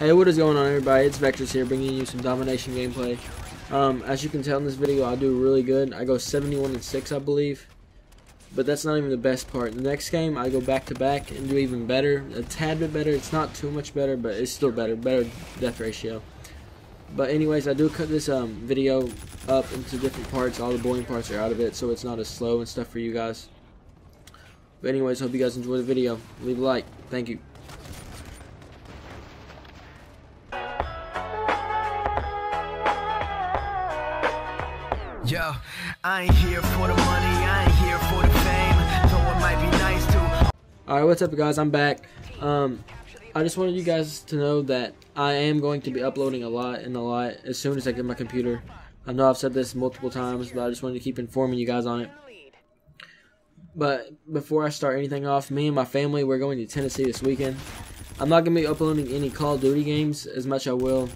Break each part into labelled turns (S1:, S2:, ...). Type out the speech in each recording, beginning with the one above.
S1: Hey, what is going on everybody? It's Vexrz here bringing you some domination gameplay. Um, as you can tell in this video, I do really good. I go 71 and 6, I believe. But that's not even the best part. The next game, I go back to back and do even better. A tad bit better. It's not too much better, but it's still better. Better death ratio. But anyways, I do cut this um, video up into different parts. All the boring parts are out of it, so it's not as slow and stuff for you guys. But anyways, hope you guys enjoy the video. Leave a like. Thank you.
S2: Yo, I ain't here for the money, I ain't here for the fame. Though it might be nice to.
S1: Alright, what's up guys? I'm back. Um, I just wanted you guys to know that I am going to be uploading a lot and a lot as soon as I get my computer. I know I've said this multiple times, but I just wanted to keep informing you guys on it. But before I start anything off, me and my family, we're going to Tennessee this weekend. I'm not going to be uploading any Call of Duty games as much I will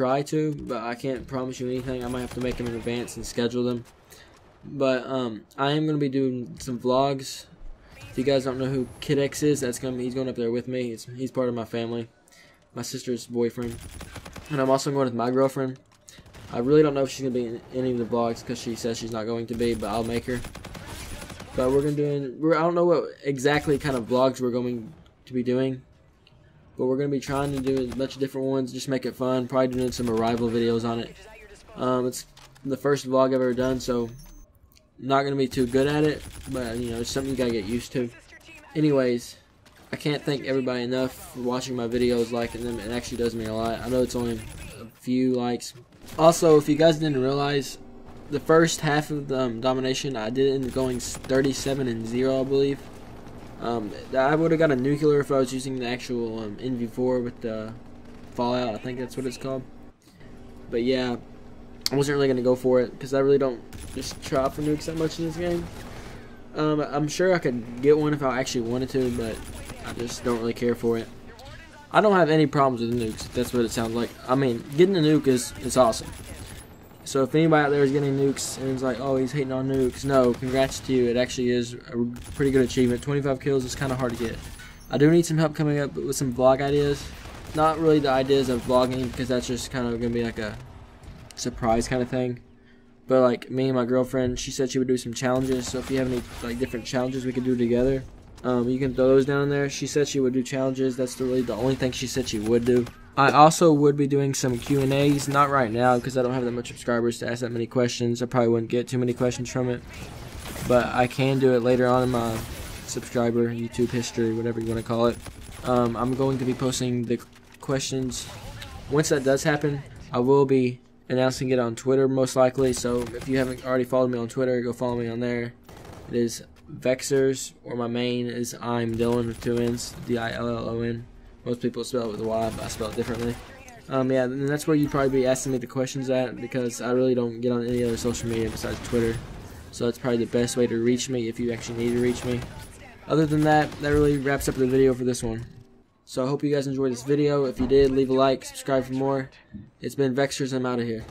S1: try to, but I can't promise you anything. I might have to make them in advance and schedule them. But um, I am going to be doing some vlogs. If you guys don't know who Kid is, that's going he's going up there with me. He's, he's part of my family, my sister's boyfriend, and I'm also going with my girlfriend. I really don't know if she's going to be in any of the vlogs because she says she's not going to be, but I'll make her. But we're going to do, I don't know what exactly kind of vlogs we're going to be doing but we're going to be trying to do a bunch of different ones, just make it fun, probably doing some arrival videos on it. Um, it's the first vlog I've ever done, so not going to be too good at it, but, you know, it's something you got to get used to. Anyways, I can't thank everybody enough for watching my videos, liking them, it actually does mean a lot. I know it's only a few likes. Also, if you guys didn't realize, the first half of the um, domination, I did end up going 37 and 0, I believe. Um, I would have got a nuclear if I was using the actual um, NV4 with the Fallout. I think that's what it's called. But yeah, I wasn't really gonna go for it because I really don't just try for nukes that much in this game. Um, I'm sure I could get one if I actually wanted to, but I just don't really care for it. I don't have any problems with nukes. That's what it sounds like. I mean, getting a nuke is is awesome. So if anybody out there is getting nukes and it's like, oh, he's hating on nukes, no, congrats to you. It actually is a pretty good achievement. 25 kills is kind of hard to get. I do need some help coming up with some vlog ideas. Not really the ideas of vlogging because that's just kind of going to be like a surprise kind of thing. But like me and my girlfriend, she said she would do some challenges. So if you have any like different challenges we could do together, um, you can throw those down there. She said she would do challenges. That's really the only thing she said she would do. I also would be doing some Q&As, not right now because I don't have that much subscribers to ask that many questions. I probably wouldn't get too many questions from it. But I can do it later on in my subscriber, YouTube history, whatever you want to call it. Um, I'm going to be posting the questions. Once that does happen, I will be announcing it on Twitter most likely. So if you haven't already followed me on Twitter, go follow me on there. It is Vexrz, or my main is I'm Dillon with two N's, D-I-L-L-O-N. Most people spell it with a Y, but I spell it differently. Um, yeah, and that's where you'd probably be asking me the questions at because I really don't get on any other social media besides Twitter. So that's probably the best way to reach me if you actually need to reach me. Other than that, that really wraps up the video for this one. So I hope you guys enjoyed this video. If you did, leave a like, subscribe for more. It's been Vexrz, I'm out of here.